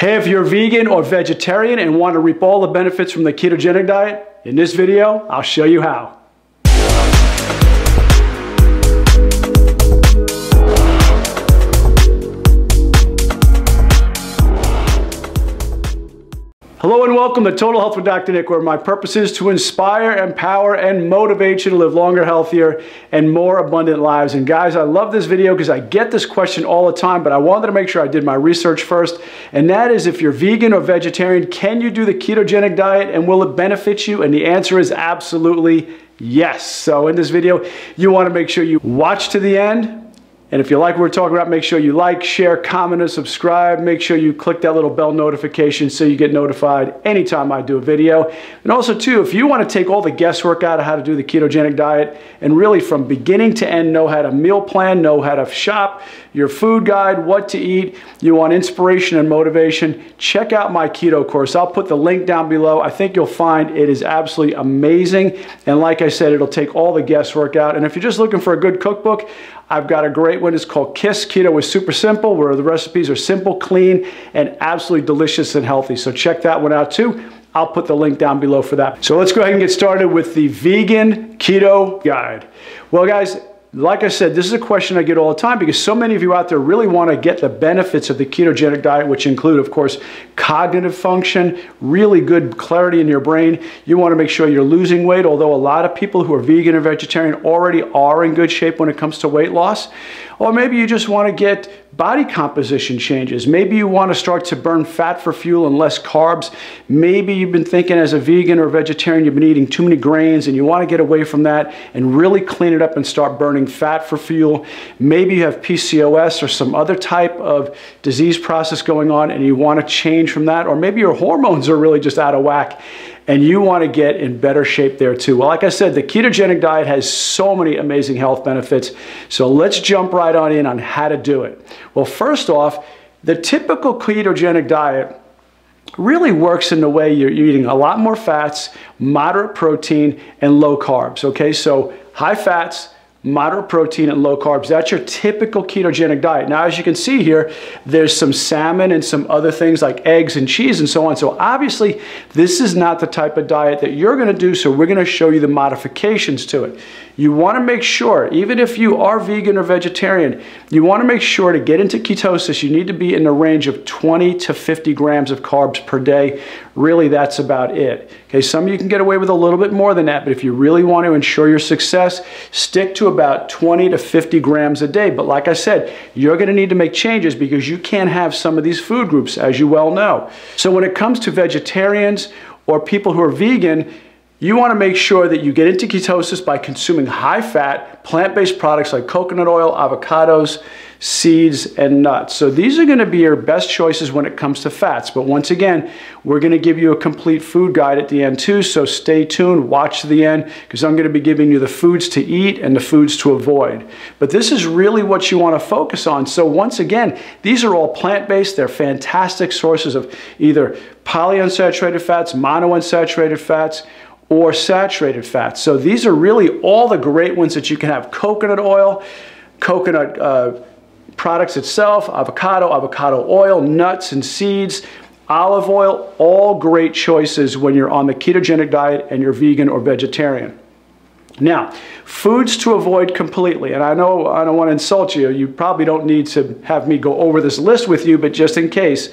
Hey, if you're vegan or vegetarian and want to reap all the benefits from the ketogenic diet, in this video, I'll show you how. Hello and welcome to Total Health with Dr. Nick, where my purpose is to inspire, empower, and motivate you to live longer, healthier, and more abundant lives. And guys, I love this video because I get this question all the time, but I wanted to make sure I did my research first. And that is if you're vegan or vegetarian, can you do the ketogenic diet and will it benefit you? And the answer is absolutely yes. So in this video, you want to make sure you watch to the end and if you like what we're talking about, make sure you like, share, comment, and subscribe. Make sure you click that little bell notification so you get notified anytime I do a video. And also too, if you want to take all the guesswork out of how to do the ketogenic diet and really from beginning to end know how to meal plan, know how to shop, your food guide, what to eat, you want inspiration and motivation, check out my keto course. I'll put the link down below. I think you'll find it is absolutely amazing. And like I said, it'll take all the guesswork out. And if you're just looking for a good cookbook, I've got a great one. It's called Kiss Keto is Super Simple, where the recipes are simple, clean, and absolutely delicious and healthy. So check that one out too. I'll put the link down below for that. So let's go ahead and get started with the vegan keto guide. Well, guys, like I said, this is a question I get all the time because so many of you out there really want to get the benefits of the ketogenic diet, which include, of course, cognitive function, really good clarity in your brain. You want to make sure you're losing weight, although a lot of people who are vegan or vegetarian already are in good shape when it comes to weight loss. Or maybe you just want to get body composition changes. Maybe you want to start to burn fat for fuel and less carbs. Maybe you've been thinking as a vegan or vegetarian, you've been eating too many grains and you want to get away from that and really clean it up and start burning fat for fuel. Maybe you have PCOS or some other type of disease process going on and you want to change from that. Or maybe your hormones are really just out of whack and you want to get in better shape there too. Well, like I said, the ketogenic diet has so many amazing health benefits. So let's jump right on in on how to do it. Well, first off, the typical ketogenic diet really works in the way you're eating a lot more fats, moderate protein, and low carbs. Okay, so high fats, moderate protein and low carbs. That's your typical ketogenic diet. Now, as you can see here, there's some salmon and some other things like eggs and cheese and so on. So obviously, this is not the type of diet that you're gonna do, so we're gonna show you the modifications to it. You wanna make sure, even if you are vegan or vegetarian, you wanna make sure to get into ketosis, you need to be in the range of 20 to 50 grams of carbs per day. Really, that's about it. Okay, some of you can get away with a little bit more than that, but if you really want to ensure your success, stick to about 20 to 50 grams a day. But like I said, you're going to need to make changes because you can't have some of these food groups, as you well know. So when it comes to vegetarians or people who are vegan, you want to make sure that you get into ketosis by consuming high fat, plant based products like coconut oil, avocados, seeds, and nuts. So these are going to be your best choices when it comes to fats. But once again, we're going to give you a complete food guide at the end too. So stay tuned, watch to the end, because I'm going to be giving you the foods to eat and the foods to avoid. But this is really what you want to focus on. So once again, these are all plant based, they're fantastic sources of either polyunsaturated fats, monounsaturated fats or saturated fats. So these are really all the great ones that you can have. Coconut oil, coconut uh, products itself, avocado, avocado oil, nuts and seeds, olive oil, all great choices when you're on the ketogenic diet and you're vegan or vegetarian. Now, foods to avoid completely, and I know I don't want to insult you, you probably don't need to have me go over this list with you, but just in case,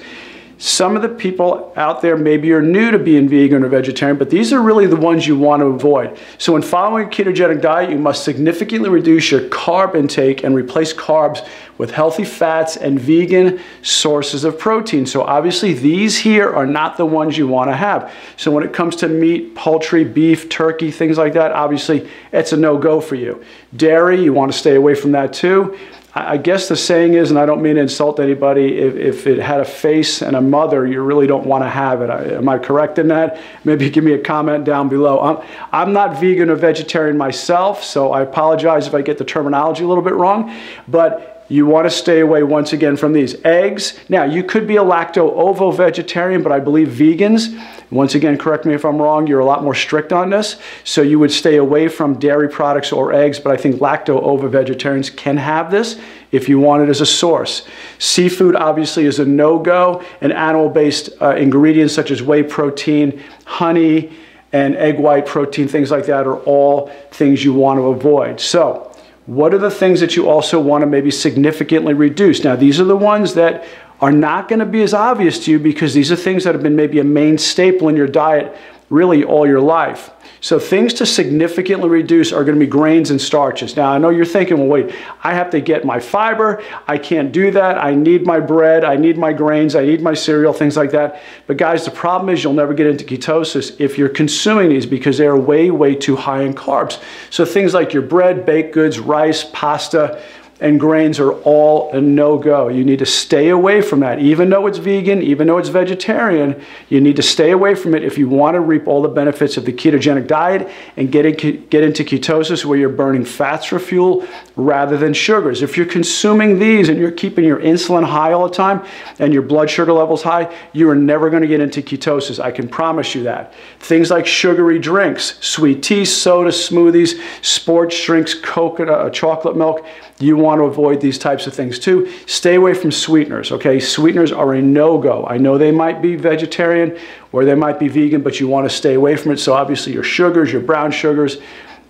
some of the people out there maybe you're new to being vegan or vegetarian, but these are really the ones you want to avoid. So when following a ketogenic diet, you must significantly reduce your carb intake and replace carbs with healthy fats and vegan sources of protein. So obviously these here are not the ones you want to have. So when it comes to meat, poultry, beef, turkey, things like that, obviously it's a no-go for you. Dairy, you want to stay away from that too. I guess the saying is, and I don't mean to insult anybody, if, if it had a face and a mother, you really don't want to have it. Am I correct in that? Maybe give me a comment down below. I'm, I'm not vegan or vegetarian myself, so I apologize if I get the terminology a little bit wrong. But you want to stay away once again from these. Eggs, now you could be a lacto-ovo vegetarian, but I believe vegans, once again, correct me if I'm wrong, you're a lot more strict on this. So you would stay away from dairy products or eggs, but I think lacto-ovo vegetarians can have this if you want it as a source. Seafood obviously is a no-go, and animal-based uh, ingredients such as whey protein, honey, and egg white protein, things like that are all things you want to avoid. So what are the things that you also want to maybe significantly reduce? Now, these are the ones that are not going to be as obvious to you because these are things that have been maybe a main staple in your diet really all your life. So things to significantly reduce are going to be grains and starches. Now, I know you're thinking, well, wait, I have to get my fiber. I can't do that. I need my bread. I need my grains. I need my cereal, things like that. But guys, the problem is you'll never get into ketosis if you're consuming these because they are way, way too high in carbs. So things like your bread, baked goods, rice, pasta, and grains are all a no-go. You need to stay away from that. Even though it's vegan, even though it's vegetarian, you need to stay away from it if you want to reap all the benefits of the ketogenic diet and get, in, get into ketosis where you're burning fats for fuel rather than sugars. If you're consuming these and you're keeping your insulin high all the time and your blood sugar levels high, you are never going to get into ketosis. I can promise you that. Things like sugary drinks, sweet tea, soda, smoothies, sports drinks, coconut, uh, chocolate milk, you want to avoid these types of things too. Stay away from sweeteners, okay? Sweeteners are a no-go. I know they might be vegetarian or they might be vegan, but you want to stay away from it. So obviously your sugars, your brown sugars,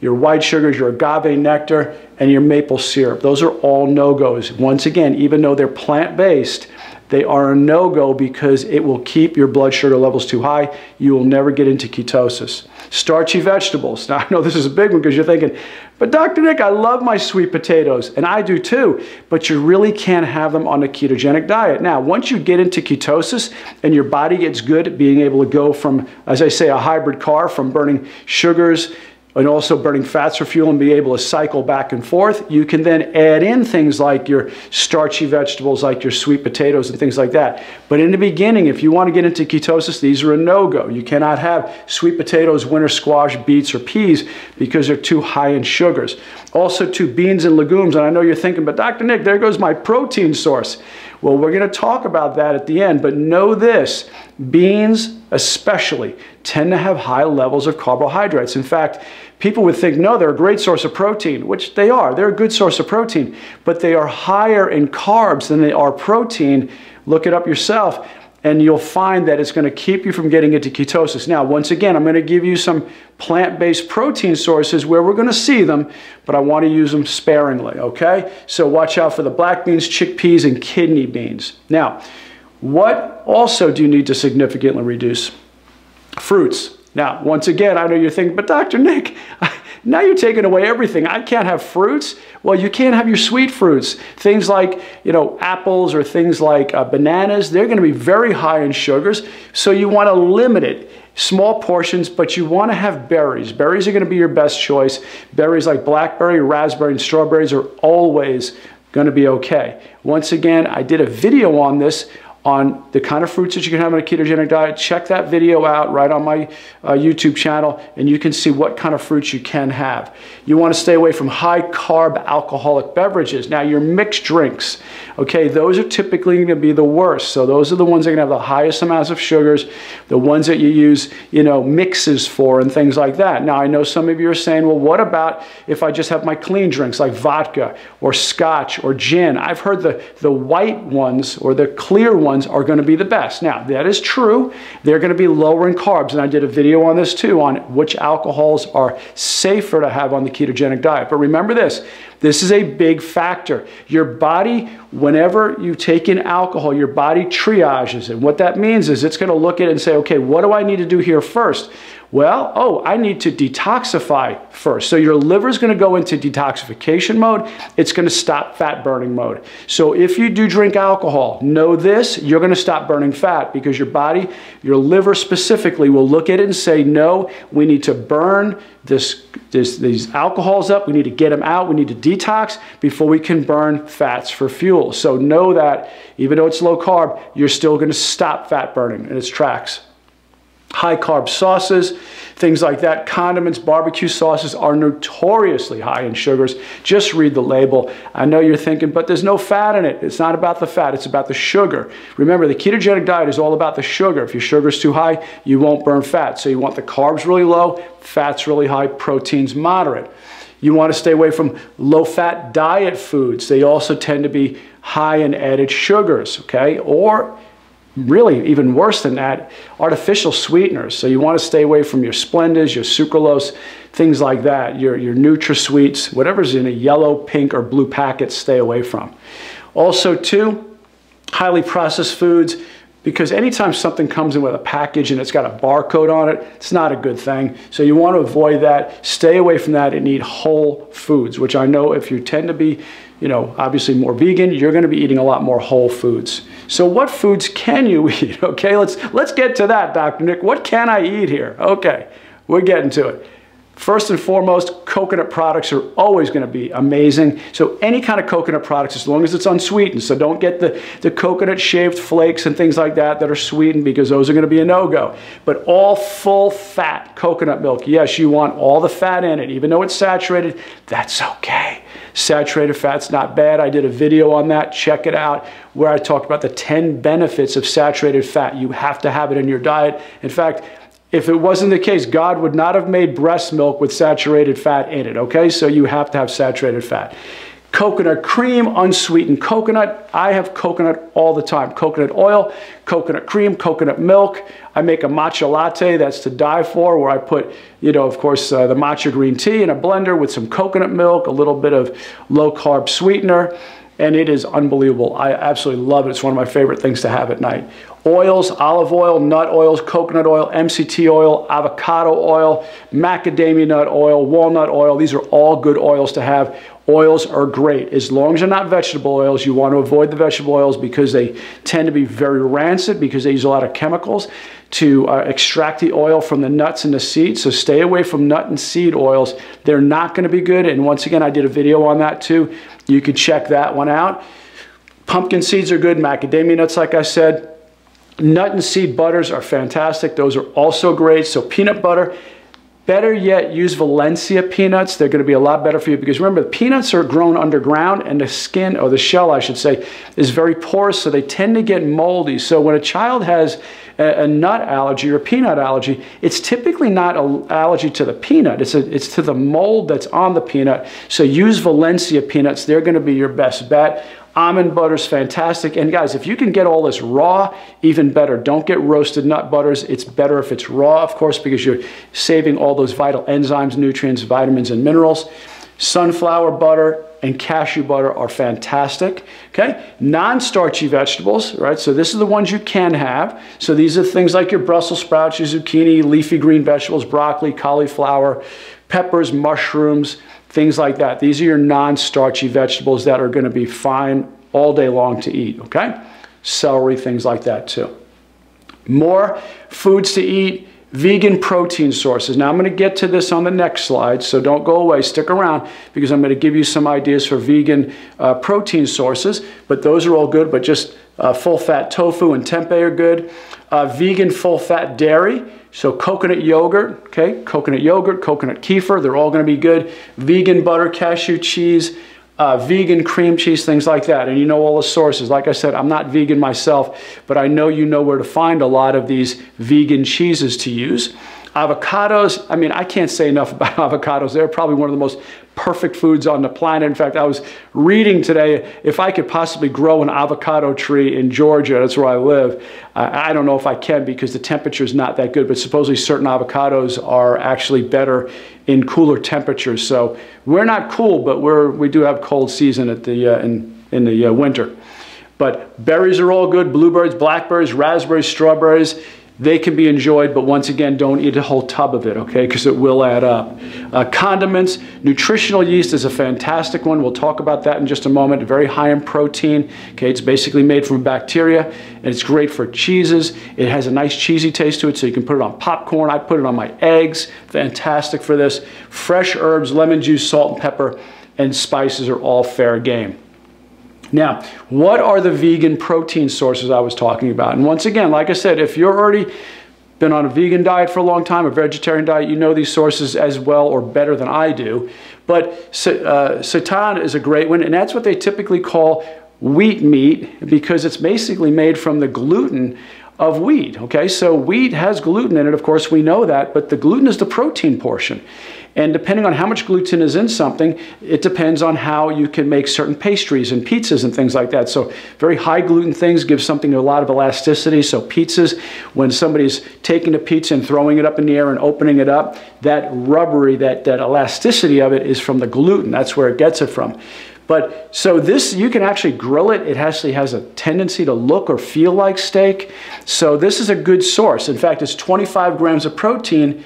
your white sugars, your agave nectar, and your maple syrup. Those are all no-goes. Once again, even though they're plant-based, they are a no-go because it will keep your blood sugar levels too high. You will never get into ketosis. Starchy vegetables. Now, I know this is a big one because you're thinking, but Dr. Nick, I love my sweet potatoes, and I do too, but you really can't have them on a ketogenic diet. Now, once you get into ketosis and your body gets good at being able to go from, as I say, a hybrid car, from burning sugars and also burning fats for fuel and be able to cycle back and forth. You can then add in things like your starchy vegetables, like your sweet potatoes and things like that. But in the beginning, if you want to get into ketosis, these are a no-go. You cannot have sweet potatoes, winter squash, beets, or peas because they're too high in sugars. Also, to beans and legumes. And I know you're thinking, but Dr. Nick, there goes my protein source. Well, we're going to talk about that at the end, but know this beans, especially, tend to have high levels of carbohydrates. In fact, people would think, no, they're a great source of protein, which they are. They're a good source of protein, but they are higher in carbs than they are protein. Look it up yourself and you'll find that it's going to keep you from getting into ketosis. Now, once again, I'm going to give you some plant-based protein sources where we're going to see them, but I want to use them sparingly, okay? So watch out for the black beans, chickpeas, and kidney beans. Now, what also do you need to significantly reduce? Fruits. Now, once again, I know you're thinking, but Dr. Nick, now you're taking away everything. I can't have fruits. Well, you can't have your sweet fruits. Things like, you know, apples or things like uh, bananas, they're going to be very high in sugars. So you want to limit it. Small portions, but you want to have berries. Berries are going to be your best choice. Berries like blackberry, raspberry, and strawberries are always going to be okay. Once again, I did a video on this on the kind of fruits that you can have on a ketogenic diet. Check that video out right on my uh, YouTube channel and you can see what kind of fruits you can have. You want to stay away from high carb alcoholic beverages. Now your mixed drinks, okay, those are typically going to be the worst. So those are the ones that are going to have the highest amounts of sugars, the ones that you use, you know, mixes for and things like that. Now I know some of you are saying, well, what about if I just have my clean drinks like vodka or scotch or gin? I've heard the, the white ones or the clear ones ones are going to be the best. Now, that is true. They're going to be lower in carbs. And I did a video on this too, on which alcohols are safer to have on the ketogenic diet. But remember this, this is a big factor. Your body, whenever you take in alcohol, your body triages. And what that means is it's going to look at it and say, okay, what do I need to do here first? Well, oh, I need to detoxify first. So your liver is going to go into detoxification mode. It's going to stop fat burning mode. So if you do drink alcohol, know this, you're going to stop burning fat because your body, your liver specifically, will look at it and say, no, we need to burn this, this, these alcohols up. We need to get them out. We need to detox before we can burn fats for fuel. So know that even though it's low carb, you're still going to stop fat burning in its tracks. High carb sauces, things like that. Condiments, barbecue sauces are notoriously high in sugars. Just read the label. I know you're thinking, but there's no fat in it. It's not about the fat, it's about the sugar. Remember, the ketogenic diet is all about the sugar. If your sugar is too high, you won't burn fat. So you want the carbs really low, fats really high, proteins moderate. You want to stay away from low-fat diet foods. They also tend to be high in added sugars, okay? Or really even worse than that, artificial sweeteners. So you want to stay away from your Splendas, your sucralose, things like that, your, your NutraSweets, whatever's in a yellow, pink, or blue packet, stay away from. Also, too, highly processed foods, because anytime something comes in with a package and it's got a barcode on it, it's not a good thing. So you want to avoid that. Stay away from that and eat whole foods, which I know if you tend to be, you know, obviously more vegan, you're going to be eating a lot more whole foods. So what foods can you eat? Okay, let's let's get to that, Dr. Nick. What can I eat here? Okay, we're getting to it. First and foremost, coconut products are always going to be amazing. So any kind of coconut products, as long as it's unsweetened. So don't get the, the coconut shaved flakes and things like that that are sweetened because those are going to be a no-go. But all full fat coconut milk, yes, you want all the fat in it. Even though it's saturated, that's okay. Saturated fat's not bad. I did a video on that. Check it out where I talked about the 10 benefits of saturated fat. You have to have it in your diet. In fact, if it wasn't the case, God would not have made breast milk with saturated fat in it, okay? So you have to have saturated fat. Coconut cream, unsweetened coconut. I have coconut all the time. Coconut oil, coconut cream, coconut milk. I make a matcha latte that's to die for where I put, you know, of course, uh, the matcha green tea in a blender with some coconut milk, a little bit of low carb sweetener and it is unbelievable. I absolutely love it. It's one of my favorite things to have at night. Oils, olive oil, nut oils, coconut oil, MCT oil, avocado oil, macadamia nut oil, walnut oil. These are all good oils to have. Oils are great. As long as they're not vegetable oils, you want to avoid the vegetable oils because they tend to be very rancid because they use a lot of chemicals to uh, extract the oil from the nuts and the seeds. So stay away from nut and seed oils. They're not going to be good. And once again, I did a video on that too. You can check that one out. Pumpkin seeds are good. Macadamia nuts, like I said. Nut and seed butters are fantastic. Those are also great. So peanut butter Better yet, use Valencia peanuts. They're going to be a lot better for you because remember, the peanuts are grown underground and the skin, or the shell, I should say, is very porous, so they tend to get moldy. So when a child has a, nut allergy or peanut allergy, it's typically not an allergy to the peanut. It's, a, it's to the mold that's on the peanut. So use Valencia peanuts. They're going to be your best bet. Almond butter's fantastic. And guys, if you can get all this raw, even better. Don't get roasted nut butters. It's better if it's raw, of course, because you're saving all those vital enzymes, nutrients, vitamins, and minerals. Sunflower butter and cashew butter are fantastic. Okay, non-starchy vegetables, right? So this is the ones you can have. So these are things like your Brussels sprouts, your zucchini, leafy green vegetables, broccoli, cauliflower, peppers, mushrooms, things like that. These are your non-starchy vegetables that are going to be fine all day long to eat, okay? Celery, things like that too. More foods to eat, vegan protein sources. Now I'm going to get to this on the next slide, so don't go away, stick around because I'm going to give you some ideas for vegan uh, protein sources, but those are all good, but just uh, full fat tofu and tempeh are good. Uh, vegan full fat dairy, so coconut yogurt, okay, coconut yogurt, coconut kefir, they're all gonna be good. Vegan butter, cashew cheese, uh, vegan cream cheese, things like that. And you know all the sources. Like I said, I'm not vegan myself, but I know you know where to find a lot of these vegan cheeses to use. Avocados, I mean, I can't say enough about avocados. They're probably one of the most perfect foods on the planet. In fact, I was reading today if I could possibly grow an avocado tree in Georgia, that's where I live. Uh, I don't know if I can because the temperature is not that good, but supposedly certain avocados are actually better in cooler temperatures. So we're not cool, but we're, we do have cold season at the, uh, in, in the uh, winter. But berries are all good, blueberries, blackberries, raspberries, strawberries. They can be enjoyed, but once again, don't eat a whole tub of it, okay, because it will add up. Uh, condiments, nutritional yeast is a fantastic one. We'll talk about that in just a moment. Very high in protein, okay, it's basically made from bacteria, and it's great for cheeses. It has a nice cheesy taste to it, so you can put it on popcorn. I put it on my eggs, fantastic for this. Fresh herbs, lemon juice, salt and pepper, and spices are all fair game. Now, what are the vegan protein sources I was talking about? And once again, like I said, if you're already been on a vegan diet for a long time, a vegetarian diet, you know these sources as well or better than I do. But uh, seitan is a great one, and that's what they typically call wheat meat because it's basically made from the gluten of wheat. Okay, so wheat has gluten in it, of course, we know that, but the gluten is the protein portion. And depending on how much gluten is in something, it depends on how you can make certain pastries and pizzas and things like that. So very high gluten things give something a lot of elasticity. So pizzas, when somebody's taking a pizza and throwing it up in the air and opening it up, that rubbery, that, that elasticity of it is from the gluten. That's where it gets it from. But so this, you can actually grill it. It actually has a tendency to look or feel like steak. So this is a good source. In fact, it's 25 grams of protein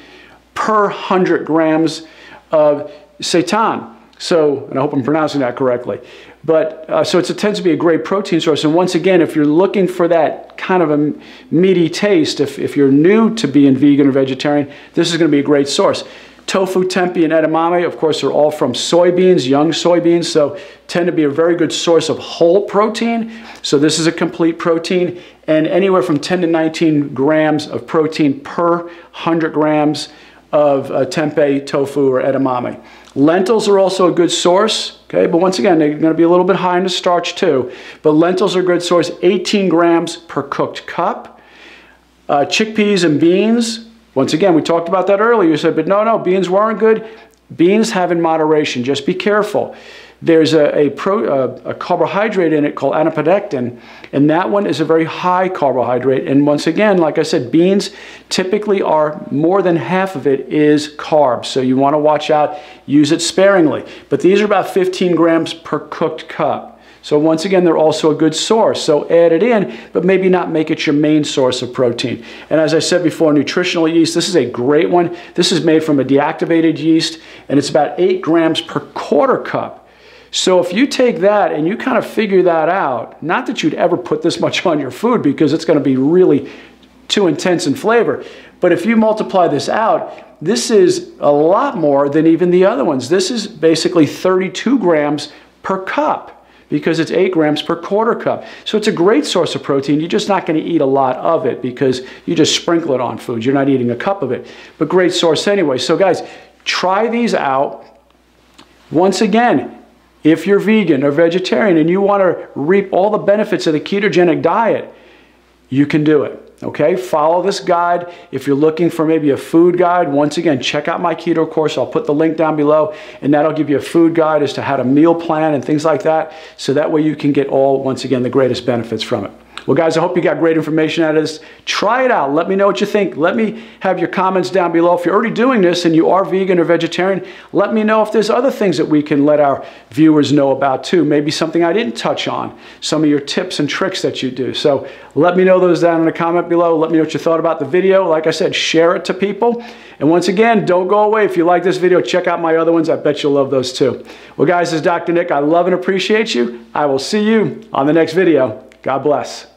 per 100 grams of seitan. So, and I hope I'm pronouncing that correctly. But uh, so it tends to be a great protein source. And once again, if you're looking for that kind of a meaty taste, if, if you're new to being vegan or vegetarian, this is going to be a great source. Tofu, tempeh, and edamame, of course, are all from soybeans, young soybeans, so tend to be a very good source of whole protein. So this is a complete protein, and anywhere from 10 to 19 grams of protein per 100 grams of uh, tempeh, tofu, or edamame. Lentils are also a good source, okay? But once again, they're going to be a little bit high in the starch too. But lentils are a good source, 18 grams per cooked cup. Uh, chickpeas and beans, once again, we talked about that earlier. You said, but no, no, beans weren't good. Beans have in moderation. Just be careful. There's a, a, pro, a, a carbohydrate in it called adipodectin, and that one is a very high carbohydrate. And once again, like I said, beans typically are more than half of it is carbs. So you want to watch out, use it sparingly. But these are about 15 grams per cooked cup. So once again, they're also a good source. So add it in, but maybe not make it your main source of protein. And as I said before, nutritional yeast, this is a great one. This is made from a deactivated yeast, and it's about eight grams per quarter cup. So if you take that and you kind of figure that out, not that you'd ever put this much on your food because it's going to be really too intense in flavor, but if you multiply this out, this is a lot more than even the other ones. This is basically 32 grams per cup because it's 8 grams per quarter cup. So it's a great source of protein. You're just not going to eat a lot of it because you just sprinkle it on food. You're not eating a cup of it. But great source anyway. So guys, try these out. Once again, if you're vegan or vegetarian and you want to reap all the benefits of the ketogenic diet, you can do it. Okay, follow this guide. If you're looking for maybe a food guide, once again, check out my keto course. I'll put the link down below, and that'll give you a food guide as to how to meal plan and things like that. So that way you can get all, once again, the greatest benefits from it. Well, guys, I hope you got great information out of this. Try it out. Let me know what you think. Let me have your comments down below. If you're already doing this and you are vegan or vegetarian, let me know if there's other things that we can let our viewers know about too. Maybe something I didn't touch on, some of your tips and tricks that you do. So let me know those down in the comment below. Let me know what you thought about the video. Like I said, share it to people. And once again, don't go away. If you like this video, check out my other ones. I bet you'll love those too. Well, guys, this is Dr. Nick. I love and appreciate you. I will see you on the next video. God bless.